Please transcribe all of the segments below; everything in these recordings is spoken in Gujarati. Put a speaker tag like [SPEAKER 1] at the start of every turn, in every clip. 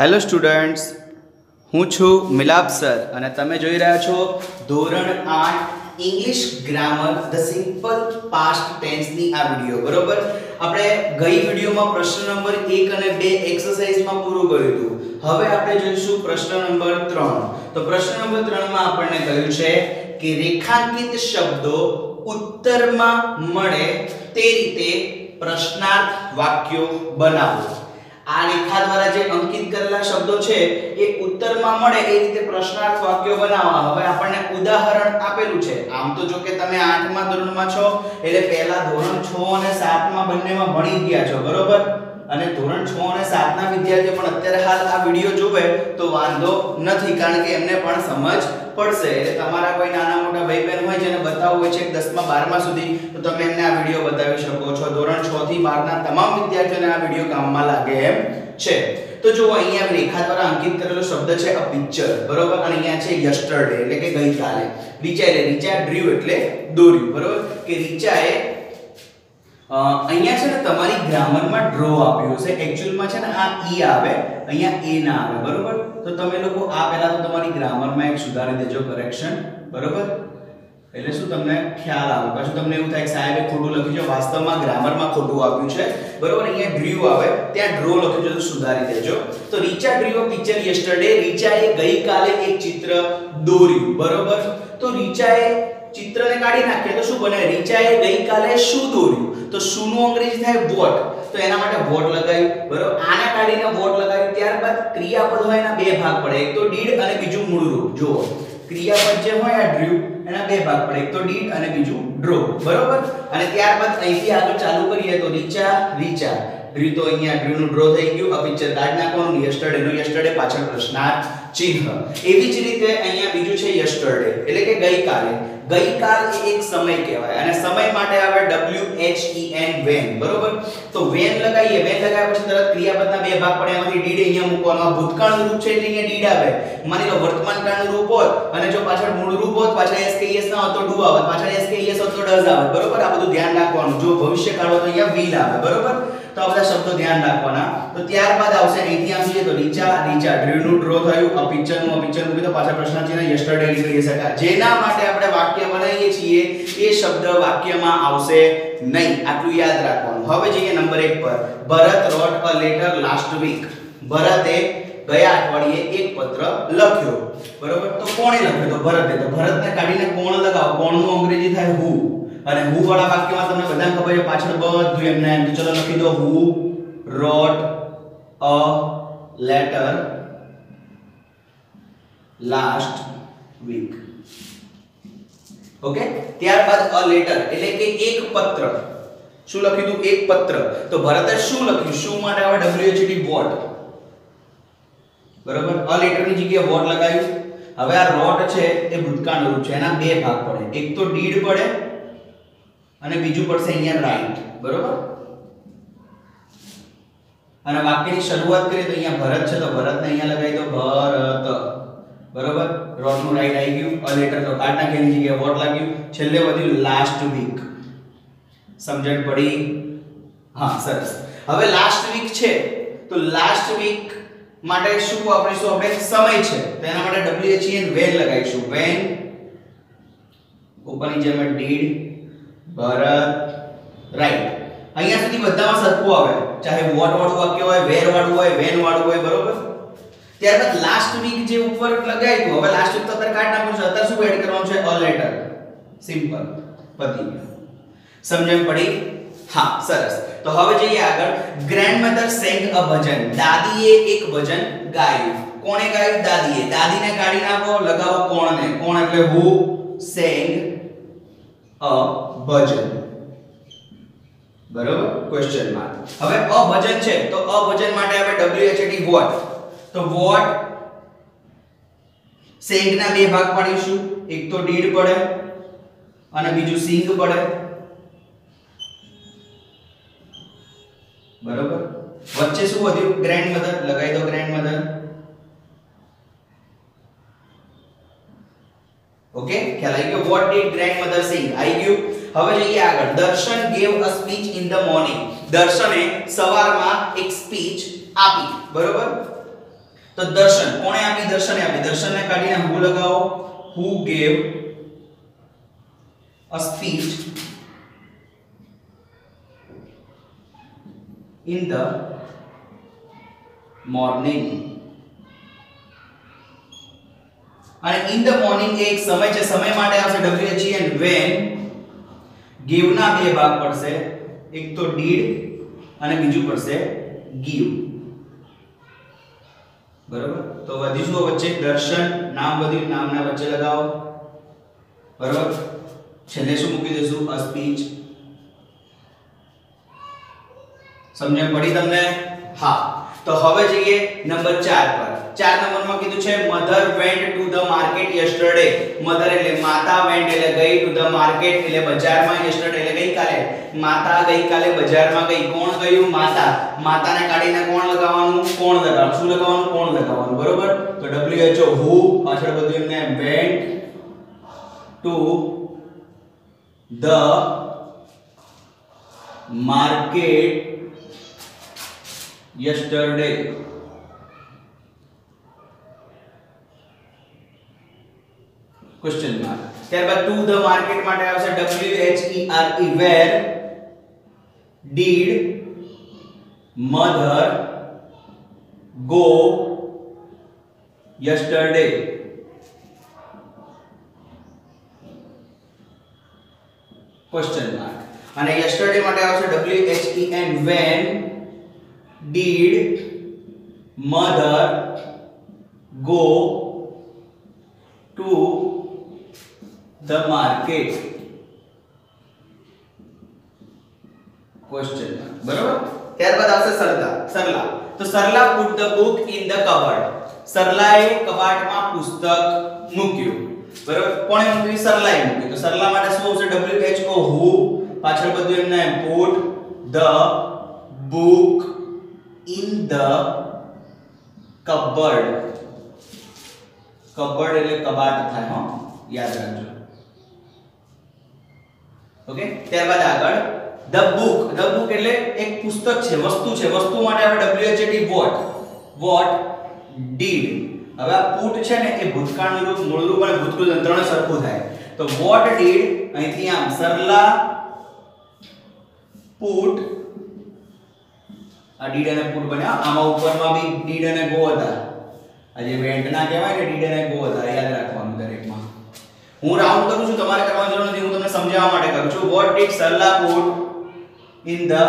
[SPEAKER 1] હેલો સ્ટુડન્ટ્સ, હું છું મિલાપ સર અને તમે જોઈ રહ્યા છો ધોરણ આઠ English grammar the simple past ટેન્સની આ વીડિયો બરોબર? આપણે ગઈ વિડીયોમાં પ્રશ્ન નંબર એક અને બે એક્સરસાઇઝમાં પૂરું કર્યું હતું. હવે આપણે જોઈશું પ્રશ્ન નંબર ત્રણ. તો પ્રશ્ન નંબર ત્રણમાં આપણને કહ્યું છે કે રેખાંકિત શબ્દો ઉત્તરમાં મળે તે રીતે પ્રશ્નાર્થ વાક્યો બનાવો. આ રેખા દ્વારા જે અંકિત કરેલા શબ્દો છે, એ ઉત્તરમાં મળે એ રીતે પ્રશ્નાર્થ વાક્યો બનાવવા હવે આપણને ઉદાહરણ આપેલું છે. આમ તો જો કે તમે 8મા ધોરણમાં છો, એટલે પહેલા ધોરણ 6 અને 7માં બંનેમાં ભણી ગયા છો, બરોબર? અને ધોરણ 6 અને 7 ના વિદ્યાર્થીઓ પણ અત્યારે હાલ આ વિડિયો જોવે તો વાંધો નથી, કારણ કે એમને પણ સમજ પડશે. એટલે તમારા કોઈ નાના મોટા ભાઈ બહેન હોય જેને બતાવવું હોય છે 10મા 12મા સુધી, તો તમે એમને આ વિડિયો બતાવી શકો છો. ધોરણ 6 થી 12 ના તમામ વિદ્યાર્થીઓને આ વિડિયો કામમાં લાગે એમ છે. તો જો અહીંયા રેખા દ્વારા અંકિત કરેલો શબ્દ છે, અ પિક્ચર બરોબર? અને અહીંયા છે, યસ્ટરડે એટલે કે ગઈકાલે. રીચા એટલે રીચા ડ્રીવ એટલે દોર્યું, બરોબર? કે રીચાએ અહીંયા છે ને તમારી ગ્રામરમાં ડ્રો આપ્યો છે એકચ્યુઅલમાં છે ને આ ઈ આવે, અહીંયા એ ના આવે, બરોબર? તો તમે લોકો આ પહેલા તો તમારી ગ્રામરમાં એક સુધારી દેજો કરેક્શન બરોબર? એટલે શું તમને ખ્યાલ આવે? પાછું તમને એવું થાય સાહેબે ખોટું લખ્યું છે, વાસ્તવમાં ગ્રામરમાં ખોટું આપ્યું છે. બરોબર? અહીંયા ડ્રીવ આવે, ત્યાં ડ્રો લખ્યું છે, તો સુધારી દેજો. તો રીચા ડ્રીવ પિક્ચર યસ્ટરડે, રીચાએ ગઈકાલે એક ચિત્ર દોર્યું, બરોબર? તો રીચાએ ચિત્રને કાઢી નાખીએ તો શું બને? રીચાએ ગઈકાલે શું દોર્યું? તો શું નું અંગ્રેજી થાય વોટ. તો એના માટે વોટ લગાવ્યું બરોબર? આને કાઢીને વોટ લગાવ્યું ત્યારબાદ ક્રિયાપદ હોય એના બે ભાગ પડે. એક તો ડીડ અને બીજું મૂળરૂપ. જુઓ. ક્રિયાપદ જે હોય આ ડ્રીવ એના બે ભાગ પડે. એક તો ડીડ અને બીજું ડ્રો. બરોબર? અને ત્યારબાદ અહીંથી આગળ ચાલુ કરીએ તો રીચા રીચા ડ્રી તો અહીંયા ડ્રીવનું ડ્રો થઈ ગયું. આ પિક્ચર કાઢી નાખવાનું. યસ્ટરડે નું યસ્ટરડે પાછળ પ્રશ્નાર્થ ચિહ્ન. એવી જ રીતે અહીંયા બીજું છે યસ્ટરડે એટલે કે ગઈકાલે. ગઈકાલ એ એક સમય કહેવાય. અને સમય માટે આવે W H E N when બરોબર? તો વેન લગાવીએ. વેન લગાવ્યા પછી તરત ક્રિયાપદના બે ભાગ પડે. એમાંથી ડીડ અહીંયા મૂકવાનો. ભૂતકાળનું રૂપ છે એટલે અહીંયા ડીડ આવે. માની લો વર્તમાન કાળનું રૂપ હોત અને જો પાછળ મૂળ રૂપ હોત, પાછળ એસ કે એસ ના હોત તો ડુ આવત, પાછળ એસકેએસ હોત તો ડઝ આવત. બરોબર? આ બધું ધ્યાન રાખવાનું. જો ભવિષ્ય કાળ હોય તો અહીંયા વિલ આવે, બરોબર? તો આ બધા શબ્દો ધ્યાન રાખવાના. તો ત્યારબાદ આવશે અહીંથી આમ જોઈએ તો રીચા રીચા ડ્રીનું ડ્રો થયું, આ પિક્ચરનું પિક્ચર મૂકી તો પ્રશ્ન છે ને યસ્ટરડે નીકળી શકાય જેના માટે આપણે વાક્ય બનાવીએ છીએ, એ શબ્દ વાક્યમાં આવશે નહીં. આટલું યાદ રાખવાનું. હવે જઈએ નંબર 1 પર. Bharat wrote a letter last week ભરતે ગયા અઠવાડિયે એક પત્ર લખ્યો. બરોબર? તો કોણે લખ્યો? તો ભરતે. તો ભરતને કાઢીને કોણ લગાવો? કોણનું અંગ્રેજી થાય હુ? અને હુ વાળા વાક્યમાં તમને બધાને ખબર છે, પાછળ બધું એમને એમ ચલો લખી દો, who wrote a letter last week okay ત્યારબાદ અ લેટર એટલે કે એક પત્ર. શું લખ્યું હતું એક પત્ર. તો ભરતે શું લખ્યું? શું માટે આવે ડબ્લ્યુએચડી વોટ બરોબર? અ લેટરની જગ્યાએ વોટ લગાવ્યું હવે આ રોટ છે એ ભૂતકાળનું રૂપ છે. એના બે ભાગ પડે. એક તો ડીડ પડે અને બીજું પડશે અહીંયા રાઈટ. બરોબર? અને વાક્યની શરૂઆત કરીએ તો અહીંયા ભરત છે તો ભરતને અહીંયા લગાવી દો. ભરત. બરોબર? રોટનું રાઈટ આવી ગયું. અ લેટર તો કાઢ નાખેલી જગ્યાએ વોટ લાગ્યું. છેલ્લે વધ્યું લાસ્ટ વીક સમજણ પડી? હા, સરસ. હવે લાસ્ટ વીક છે. તો લાસ્ટ વીક માટે શું વાપરીશું આપણે? સમય છે, તો એના માટે WHEN એચ એન વેન લગાવીશું. વેન ઉપરની જેમ ડીડ ભરત રાઈટ અહીંયા સુધી બધામાં સરખું આવે. ચાહે વોટ વાળું વાક્ય હોય વેર વાળું હોય વેન વાળું હોય, બરોબર? ત્યારબાદ લાસ્ટ વીક જે ઉપર લગાવ્યું, હવે લાસ્ટ વીક તો અત્યારે કાઢ નાખવું છે. અત્યારે શું એડ કરવાનું છે? અ લેટર સિમ્પલ પતી સમજણ પડી? હા, સરસ. તો હવે જઈએ આગળ. ગ્રેન્ડમધર સેંગ અ ભજન. દાદીએ એક ભજન ગાયું. કોણે ગાયું? દાદીએ. દાદીને કાઢી નાખો, લગાવો કોણને. કોણ એટલે હુ સેંગ અ ભજન. બરોબર? ક્વેશ્ચન માર્ક હવે અભજન છે. તો અભજન માટે આપણે D વોટ તો વોટ સેંગના બે ભાગ પાડીશું. એક તો દીડ પડે અને બીજું સિંગ પડે બરોબર વચ્ચે શું વધ્યું? ગ્રેન્ડ મધર લગાવી દો ગ્રેન્ડ મધર ઓકે ખ્યાલ આવી ગયો? What did grandmother sing આવી ગયું. હવે જઈએ આગળ. Darshan gave a speech in the morning દર્શને સવારમાં એક સ્પીચ આપી. બરોબર? તો દર્શન. કોણે આપી? દર્શને આપી. દર્શનને કાઢીને હુ લગાવો? Who gave a speech in the morning. અને ઇન ધ મોર્નિંગ એક સમય છે, સમય માટે આવશે w h N when when give ના બે ભાગ પડશે. એક તો did અને બીજું પડશે give. બરોબર? તો વધીશું વચ્ચે દર્શન, નામ વધ્યું નામના વચ્ચે લગાવો. બરોબર? છેલ્લે શું મૂકી દઈશું? અ સ્પીચ સમજણ પડી તમને? હા. તો હવે જઈએ નંબર 4 પર. 4 નંબરમાં કીધું છે mother went to the market yesterday mother એટલે માતા વેન્ટ એટલે ગઈ ટુ ધ માર્કેટ એટલે બજારમાં યસ્ટરડે એટલે ગઈકાલે. માતા ગઈકાલે બજારમાં ગઈ. કોણ ગયું? માતા. માતાને કાઢીને કોણ લગાવવાનું? કોણ લગાવવાનું? શું લગાવવાનું? કોણ લગાવવાનું? બરોબર? તો WHO who? પાછળ બધું એમને went to the market yesterday question mark ત્યારબાદ to the market માટે આવશે w h e r e where did mother go yesterday question mark અને yesterday માટે આવશે w h e n when did mother go to the market question બરાબર ત્યારબાદ આવશે સરલા સરલા તો Sarla put the book in the cupboard સરલાએ કબાટમાં પુસ્તક મૂક્યું બરાબર કોણે મૂક્યું સરલાએ મૂક્યું તો સરલા માટે શું આવશે w h o who પાછળ બધું એમને put the book in the cupboard cupboard એટલે કબાટ થાય, હો. યાદ રાખજો. ઓકે ત્યારબાદ આગળ ધ બુક ધ બુક એટલે એક પુસ્તક છે, વસ્તુ છે. વસ્તુ માટે આપણે w h what what what? What હવે આ પુટ છે ને, એ ભૂતકાળનું રૂપ મૂળ રૂપ અને ભૂતકાળ ત્રણે સરખું થાય. તો વોટ ડીડ અહીંથી આમ સરલા put આ ડીડ અને પુટ બન્યા. આમાં ઉપરમાં બી ડીડ અને ગો હતા. આ જે વેન્ટ ના કહેવાય ને, ડીડ અને ગો હતા. યાદ રાખવાનું દરેકમાં. હું રાઉન્ડ કરું છું તમારે કરવાની જરૂર નથી. હું તમને સમજાવવા માટે કરું છું. What did Sarla put in the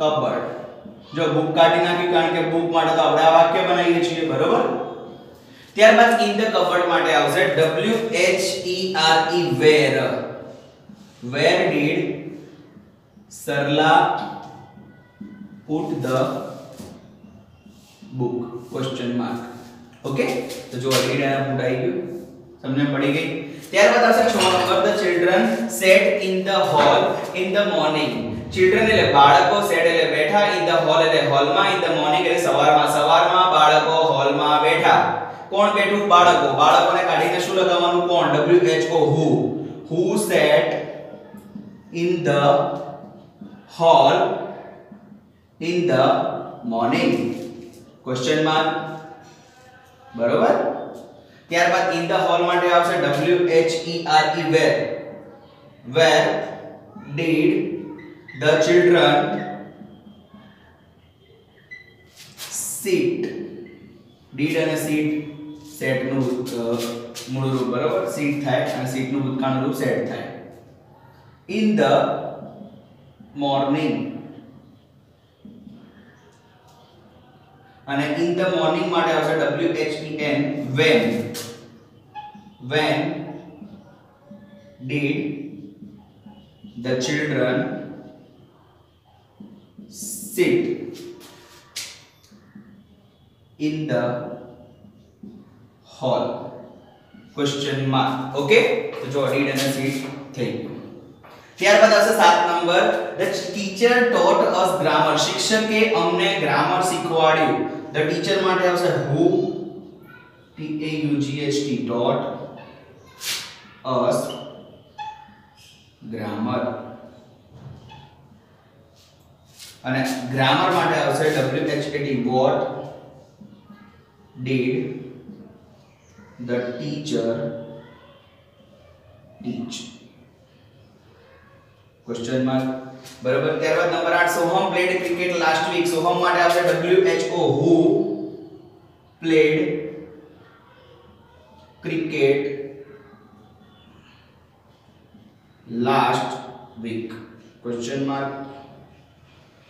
[SPEAKER 1] cupboard જો બુક કાઢી નાખી, કારણ કે બુક માટે તો આપણે આ વાક્ય બનાવીએ છીએ, બરોબર? ત્યારબાદ ઇન ધ કબર્ડ માટે આવશે W H E R E where? Where did Sarla put the book, question mark. Okay તો જો રીડ અને put આવી ગયું. તમને પડી ગઈ. ત્યારબાદ આવશે 6 number the children sat in the hall in the morning children એટલે બાળકો સેટ એટલે બેઠા ઇન ધ હોલ એટલે હોલમાં ઇન ધ મોર્નિંગ એટલે સવારમાં. સવારમાં બાળકો હોલમાં બેઠા. કોણ બેઠું? બાળકો. બાળકોને કાઢીને શું લગાવવાનું? કોણ? W H O, who? Who sat in the hall in the morning question mark બરોબર ત્યારબાદ in the hall માટે આવશે W H E R E where where did the children sit did અને sit સેટનું મૂળ રૂપ બરોબર sit થાય અને sit નું ભૂતકાળનું રૂપ સેટ થાય in the morning અને ઇન ધ મોર્નિંગ માટે આવશે W H E N when when did the children sit in the hall question mark okay તો જો did અને sit થઈ ત્યારબાદ આવશે સાત number. The teacher taught us grammar શિક્ષકે અમને ગ્રામર શીખવાડ્યું. ધ ટીચર માટે આવશે who T A U G H T taught us grammar અને ગ્રામર માટે આવશે W H A T what did the teacher teach? Question mark બરાબર? ત્યારબાદ number 8 Soham played cricket last week Soham માટે આવશે WHO who played cricket last week question mark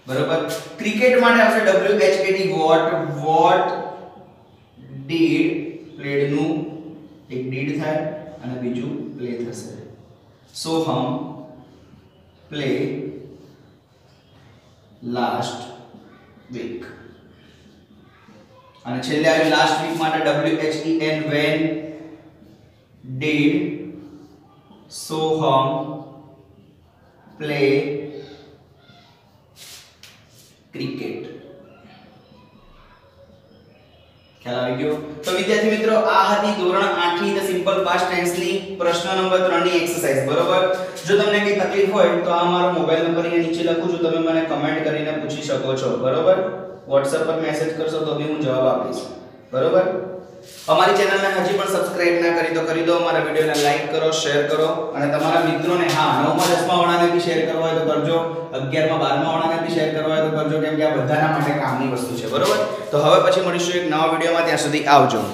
[SPEAKER 1] બરાબર? ક્રિકેટ માટે આવશે W H what what what did played નું એક ડીડ થાય અને બીજું પ્લે થશે. સોહમ પ્લે લાસ્ટ વીક અને છેલ્લે આવ્યું લાસ્ટ વીક માટે W H E N when did Soham play cricket ખ્યાલ આવી ગયો. તો વિદ્યાર્થી મિત્રો, આ હતી ધોરણ 8 ની ધ સિમ્પલ પાસ્ટ ટેન્સની પ્રશ્ન નંબર 3 ની એક્સરસાઇઝ બરોબર? જો તમને કઈ તકલીફ હોય, તો આ મારો મોબાઈલ નંબર અહીંયા નીચે લખું છું. તમે મને કમેન્ટ કરીને પૂછી શકો છો, બરોબર? WhatsApp પર મેસેજ કરશો તો બી હું જવાબ આપીશ. બરોબર? અમારી ચેનલને હજી પણ સબસ્ક્રાઇબ ના કરી તો કરી દો, અમારા વિડીયોને લાઈક કરો શેર કરો અને તમારા મિત્રોને, હા નવમા દસમા વાળાને બી શેર કરવા હોય તો કરજો, અગિયારમા બારમા વાળાને બી શેર કરવા હોય તો કરજો, કેમ કે આ બધાના માટે કામની વસ્તુ છે, બરોબર? તો હવે પછી મળીશું એક નવા વિડીયોમાં, ત્યાં સુધી આવજો.